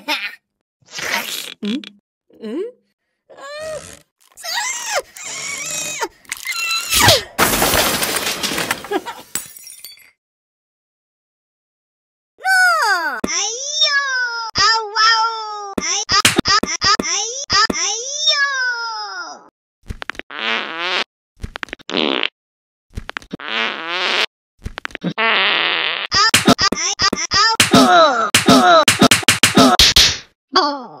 哈哈嗯嗯 Oh.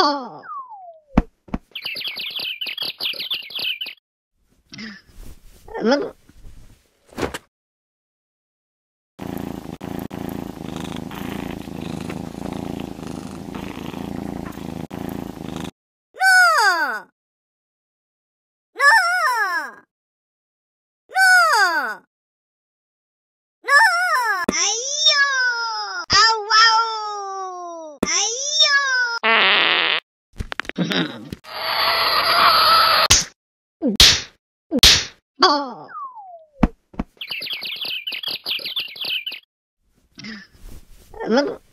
Oh. Look. No! No! No! I oh.